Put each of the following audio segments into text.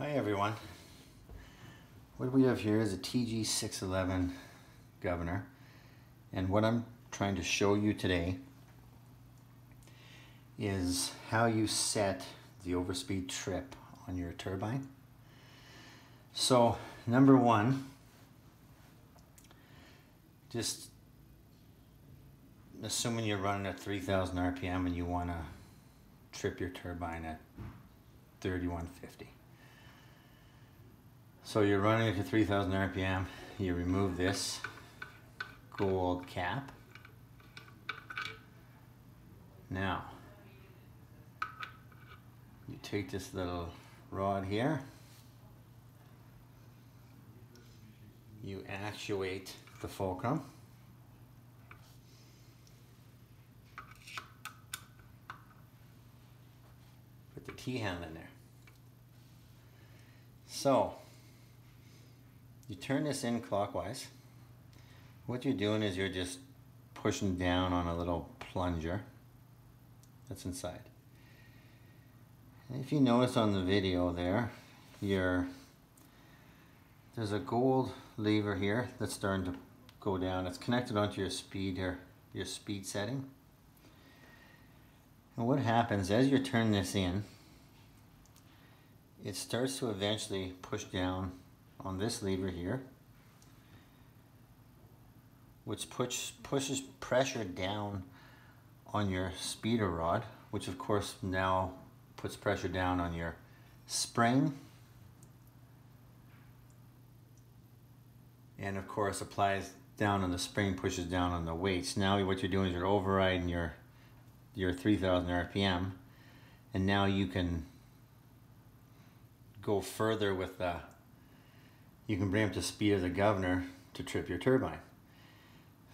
Hi everyone. What we have here is a TG611 governor and what I'm trying to show you today is how you set the overspeed trip on your turbine. So number one, just assuming you're running at 3000 RPM and you want to trip your turbine at 3150. So you're running it to 3000 RPM, you remove this gold cap. Now, you take this little rod here, you actuate the fulcrum. Put the T-handle in there. So, you turn this in clockwise. What you're doing is you're just pushing down on a little plunger that's inside. And if you notice on the video there, you're, there's a gold lever here that's starting to go down. It's connected onto your speed here, your speed setting. And what happens as you're turning this in, it starts to eventually push down on this lever here, which push, pushes pressure down on your speeder rod, which of course now puts pressure down on your spring, and of course applies down on the spring, pushes down on the weights. Now what you're doing is you're overriding your, your 3000 RPM, and now you can go further with the you can bring up the speed of the governor to trip your turbine.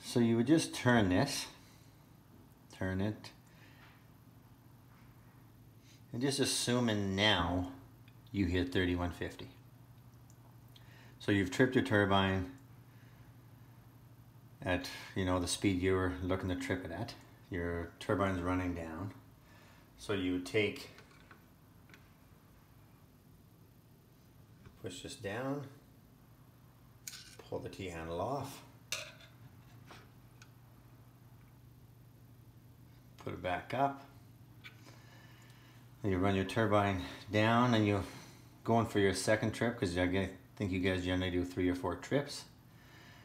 So you would just turn this, turn it, and just assuming now you hit 3150. So you've tripped your turbine at you know the speed you were looking to trip it at. Your turbine's running down. So you would take, push this down, pull the T-handle off, put it back up, you run your turbine down and you're going for your second trip because I think you guys generally do three or four trips.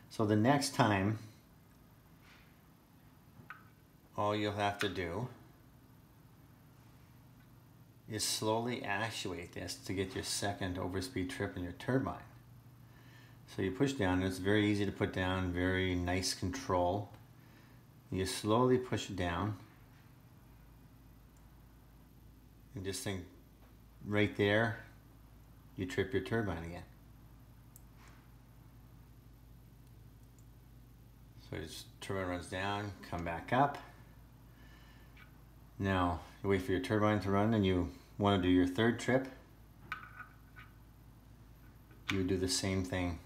So the next time, all you'll have to do is slowly actuate this to get your second overspeed trip in your turbine. So you push down, it's very easy to put down, very nice control. You slowly push it down. And just think, right there, you trip your turbine again. So your turbine runs down, come back up. Now, you wait for your turbine to run and you want to do your third trip. You do the same thing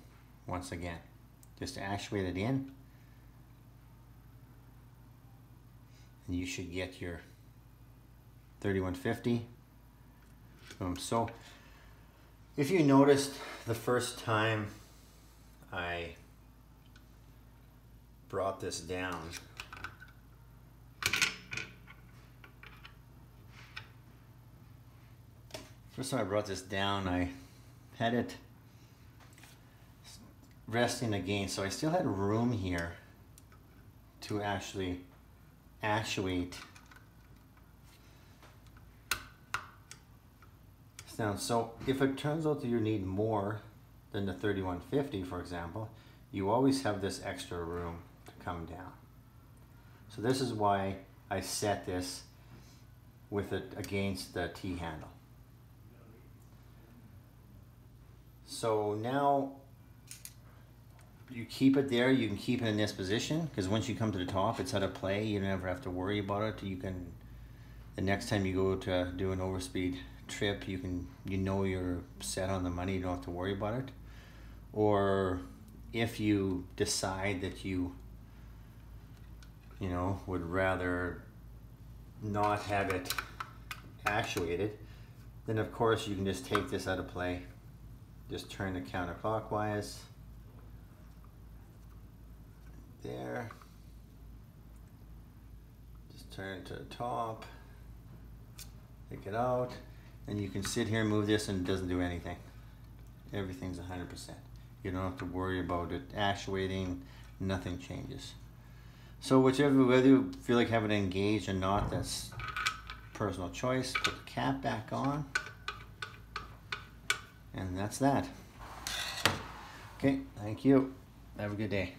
once again. Just actuate it in. And you should get your 3150. Boom. So if you noticed the first time I brought this down, first time I brought this down, I had it resting again. So I still had room here to actually actuate down. So if it turns out that you need more than the 3150, for example, you always have this extra room to come down. So this is why I set this with it against the T-handle. So now you keep it there. You can keep it in this position because once you come to the top, it's out of play. You never have to worry about it. You can, the next time you go to do an overspeed trip, you can, you know you're set on the money. You don't have to worry about it. Or if you decide that you, you know, would rather not have it actuated, Then of course you can just take this out of play. Just turn it counterclockwise. There. Just turn it to the top. Take it out. And you can sit here and move this and it doesn't do anything. Everything's 100%. You don't have to worry about it actuating. Nothing changes. So whichever, whether you feel like having it engaged or not, that's personal choice. Put the cap back on. And that's that. Okay, thank you. Have a good day.